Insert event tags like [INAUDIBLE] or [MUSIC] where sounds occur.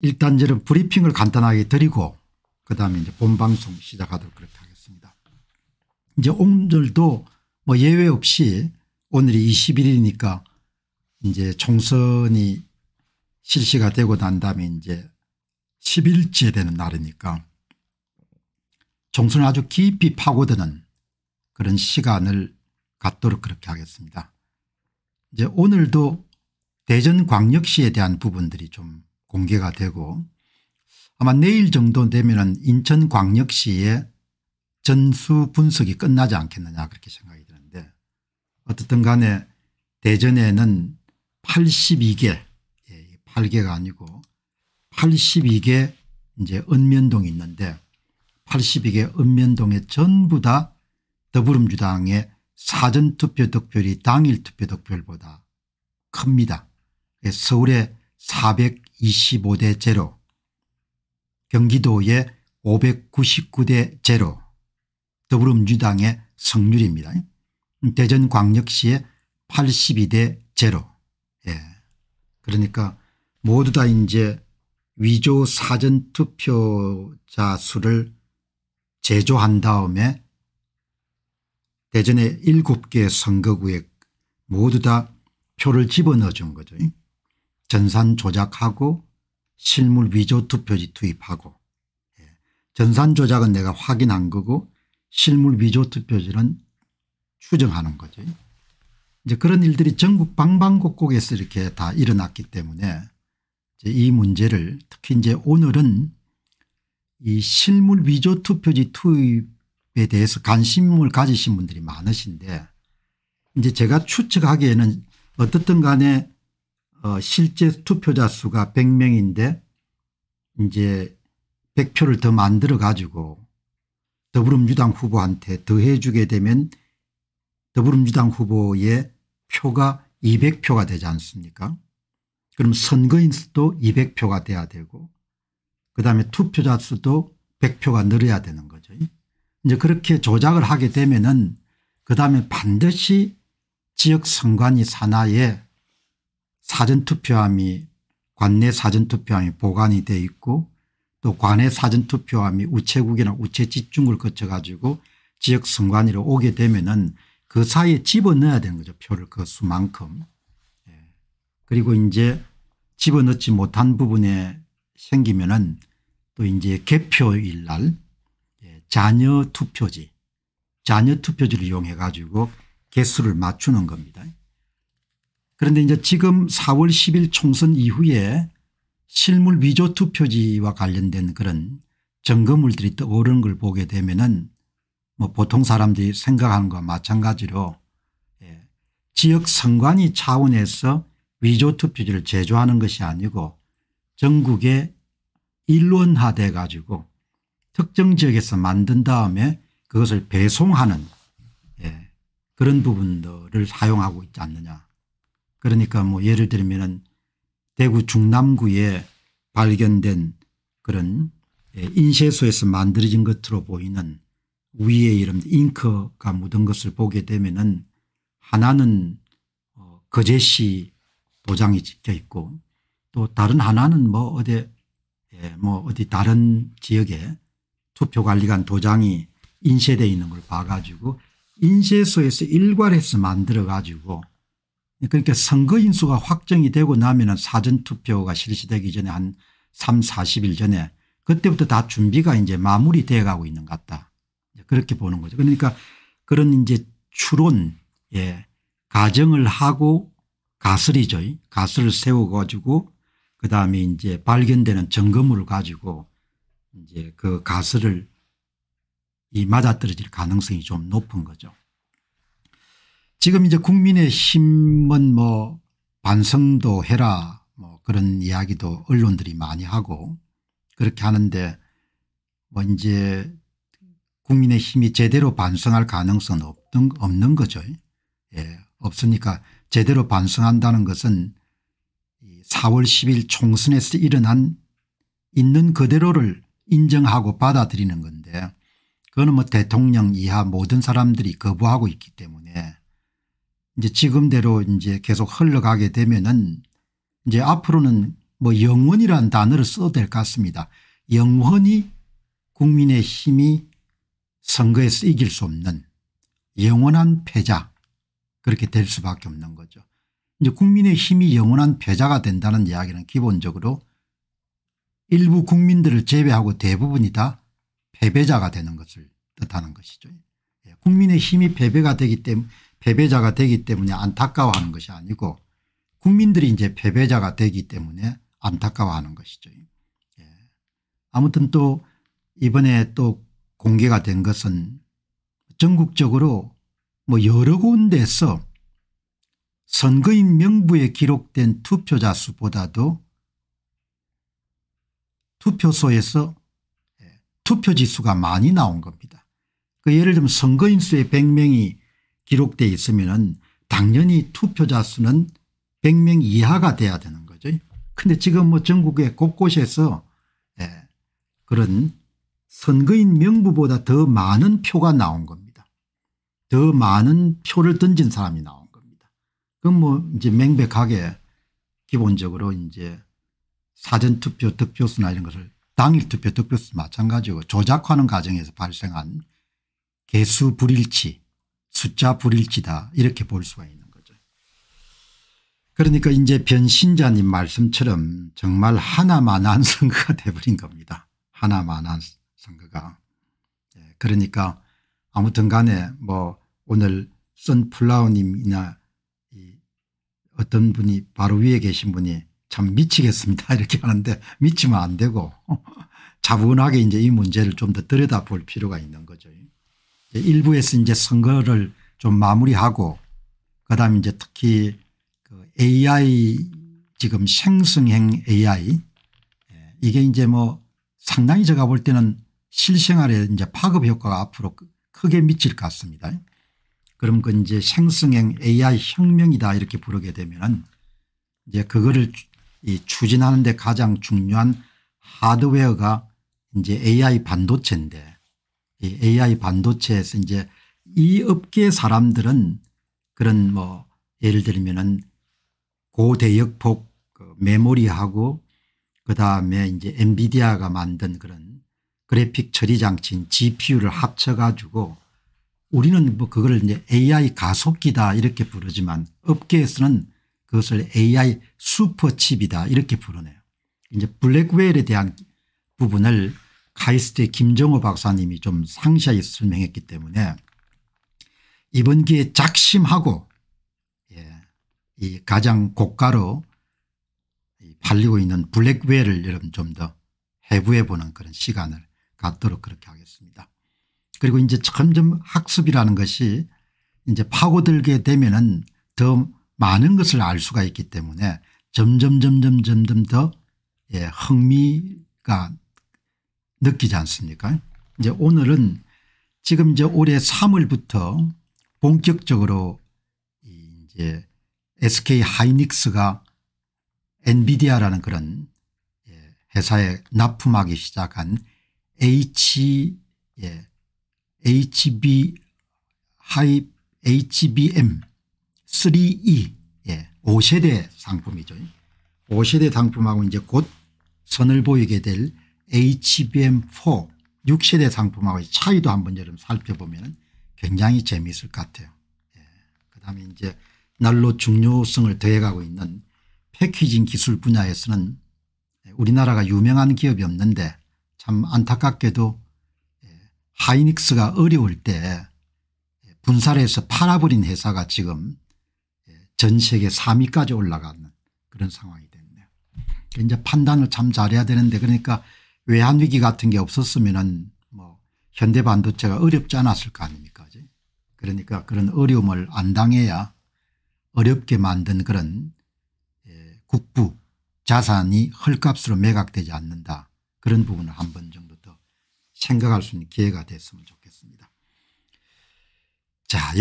일단 저는 브리핑을 간단하게 드리고 그다음에 이제 본방송 시작하도록 그렇게 하겠습니다. 이제 오늘도 뭐 예외 없이 오늘이 21일이니까 이제 총선이 실시가 되고 난 다음에 이제 10일째 되는 날이니까 총선을 아주 깊이 파고드는 그런 시간을 갖도록 그렇게 하겠습니다. 이제 오늘도 대전광역시에 대한 부분들이 좀 공개가 되고 아마 내일 정도 되면 인천광역시의 전수 분석이 끝나지 않겠느냐 그렇게 생각이 드는데 어떻든 간에 대전에는 82개 8개가 예, 아니고 82개 이제 읍면동이 있는데 82개 읍면동에 전부 다 더불어민주당의 사전투표 득표율이 당일 투표 득표율보다 큽니다. 서울의 400 25대 제로, 경기도의 599대 제로, 더불어민주당의 성률입니다. 대전광역시의 82대 제로. 예. 그러니까 모두 다 이제 위조 사전 투표자 수를 제조한 다음에 대전의 7개 선거구에 모두 다 표를 집어넣어 준 거죠. 전산 조작하고 실물 위조 투표지 투입하고 예. 전산 조작은 내가 확인한 거고 실물 위조 투표지는 추정하는 거죠. 이제 그런 일들이 전국 방방곡곡에서 이렇게 다 일어났기 때문에 이 문제를 특히 이제 오늘은 이 실물 위조 투표지 투입에 대해서 관심을 가지신 분들이 많으신데 이제 제가 추측하기에는 어떻든 간에 어 실제 투표자 수가 100명인데 이제 100표를 더 만들어 가지고 더불어민주당 후보한테 더해 주게 되면 더불어민주당 후보의 표가 200표가 되지 않습니까 그럼 선거인 수도 200표가 돼야 되고 그다음에 투표자 수도 100표가 늘어야 되는 거죠. 이제 그렇게 조작을 하게 되면은 그다음에 반드시 지역 선관위 산하에 사전투표함이 관내 사전투표함이 보관이 돼 있고 또 관내 사전투표함이 우체국이나 우체집중을 거쳐 가지고 지역 선관위로 오게 되면은 그 사이에 집어넣어야 되는 거죠. 표를 그 수만큼. 예. 그리고 이제 집어넣지 못한 부분에 생기면은 또 이제 개표일 날 예, 자녀 투표지 자녀 투표지를 이용해 가지고 개수를 맞추는 겁니다. 그런데 이제 지금 4월 10일 총선 이후에 실물 위조 투표지와 관련된 그런 증거물들이 떠오르는 걸 보게 되면은 뭐 보통 사람들이 생각하는 것과 마찬가지로 예, 지역 선관위 차원에서 위조 투표지를 제조하는 것이 아니고 전국에 일원화돼 가지고 특정 지역에서 만든 다음에 그것을 배송하는 예, 그런 부분들을 사용하고 있지 않느냐. 그러니까 뭐 예를 들면 대구 중남구에 발견된 그런 예, 인쇄소에서 만들어진 것으로 보이는 위에 이런 잉크가 묻은 것을 보게 되면은 하나는 어, 거제시 도장이 찍혀 있고 또 다른 하나는 뭐 어디 예, 뭐 어디 다른 지역에 투표관리관 도장이 인쇄되어 있는 걸 봐가지고 인쇄소에서 일괄해서 만들어 가지고 그러니까 선거 인 수가 확정이 되고 나면 사전투표가 실시되기 전에 한 3, 40일 전에 그때부터 다 준비가 이제 마무리되어 가고 있는 것 같다. 그렇게 보는 거죠. 그러니까 그런 이제 추론 예 가정을 하고 가설이죠. 가설을 세워 가지고 그다음에 이제 발견되는 증거물을 가지고 이제 그 가설을 이 맞아떨어질 가능성이 좀 높은 거죠. 지금 이제 국민의힘은 뭐 반성도 해라 뭐 그런 이야기도 언론들이 많이 하고 그렇게 하는데 뭐 이제 국민의힘이 제대로 반성할 가능성은 없던, 없는 거죠. 예, 없으니까 제대로 반성한다는 것은 4월 10일 총선에서 일어난 있는 그대로를 인정하고 받아들이는 건데 그거는 뭐 대통령 이하 모든 사람들이 거부하고 있기 때문에 이제 지금대로 이제 계속 흘러가게 되면은 이제 앞으로는 뭐 영원이라는 단어를 써도 될 것 같습니다. 영원히 국민의 힘이 선거에서 이길 수 없는 영원한 패자 그렇게 될 수밖에 없는 거죠. 이제 국민의 힘이 영원한 패자가 된다는 이야기는 기본적으로 일부 국민들을 제외하고 대부분이 다 패배자가 되는 것을 뜻하는 것이죠. 예, 국민의 힘이 패배가 되기 때문에 패배자가 되기 때문에 안타까워하는 것이 아니고 국민들이 이제 패배자가 되기 때문에 안타까워하는 것이죠. 예. 아무튼 또 이번에 또 공개가 된 것은 전국적으로 뭐 여러 군데에서 선거인 명부에 기록된 투표자 수보다도 투표소에서 예, 투표지수가 많이 나온 겁니다. 그 예를 들면 선거인 수에 100명이 기록되어 있으면 당연히 투표자 수는 100명 이하가 돼야 되는 거죠. 그런데 지금 뭐 전국의 곳곳에서 예, 그런 선거인 명부보다 더 많은 표가 나온 겁니다. 더 많은 표를 던진 사람이 나온 겁니다. 그럼 뭐 이제 명백하게 기본적으로 이제 사전투표 득표수나 이런 것을 당일투표 득표수 마찬가지고 조작하는 과정에서 발생한 개수 불일치 숫자 불일치다 이렇게 볼 수가 있는 거죠. 그러니까 이제 변신자님 말씀처럼 정말 하나만한 [LAUGHS] 선거가 돼버린 겁니다. 하나만한 선거가. 예, 그러니까 아무튼 간에 뭐 오늘 선플라워님이나 어떤 분이 바로 위에 계신 분이 참 미치겠습니다 [LAUGHS] 이렇게 하는데 미치면 안 되고 [LAUGHS] 자분하게 이제 이 문제를 좀 더 들여다볼 필요가 있는 거죠. 일부에서 이제 선거를 좀 마무리하고 그다음에 이제 특히 그 AI 지금 생성형 AI 예, 이게 이제 뭐 상당히 제가 볼 때는 실생활에 이제 파급 효과가 앞으로 크게 미칠 것 같습니다. 그럼 그 이제 생성형 AI 혁명이다 이렇게 부르게 되면은 이제 그거를 이 추진하는데 가장 중요한 하드웨어가 이제 AI 반도체인데 이 AI 반도체에서 이제 이 업계 사람들은 그런 뭐 예를 들면은 고대역폭 그 메모리하고 그다음에 이제 엔비디아가 만든 그런 그래픽 처리 장치인 GPU를 합쳐 가지고 우리는 뭐 그거를 이제 AI 가속기다 이렇게 부르지만 업계에서는 그것을 AI 슈퍼칩이다 이렇게 부르네요. 이제 블랙웰에 대한 부분을 카이스트의 김정호 박사님이 좀 상세하게 설명했기 때문에 이번 기회에 작심하고 예, 이 가장 고가로 팔리고 있는 블랙웰을 여러분 좀 더 해부해 보는 그런 시간을 갖도록 그렇게 하겠습니다. 그리고 이제 점점 학습이라는 것이 이제 파고들게 되면은 더 많은 것을 알 수가 있기 때문에 점점 점점 점점 더 예, 흥미가 느끼지 않습니까 이제 오늘은 지금 이제 올해 3월부터 본격적으로 이제 SK 하이닉스가 엔비디아라는 그런 예, 회사에 납품하기 시작한 H 예, HB 하이 HBM 3E 예, 5세대 상품이죠. 5세대 상품하고 이제 곧 선을 보이게 될 HBM4 6세대 상품하고 차이도 한번 여러분 살펴보면 굉장히 재미있을 것 같아요. 예. 그 다음에 이제 날로 중요성을 더해가고 있는 패키징 기술 분야에서는 우리나라가 유명한 기업이 없는데 참 안타깝게도 예, 하이닉스가 어려울 때 분사를 해서 팔아버린 회사가 지금 전 세계 3위까지 올라가는 그런 상황이 됐네요. 이제 판단을 참 잘해야 되는데 그러니까 외환위기 같은 게 없었으면 뭐 현대 반도체가 어렵지 않았을 거 아닙니까. 그러니까 그런 어려움을 안 당해야 어렵게 만든 그런 예, 국부 자산이 헐값으로 매각되지 않는다. 그런 부분을 한 번 정도 더 생각할 수 있는 기회가 됐으면 좋겠습니다. 자.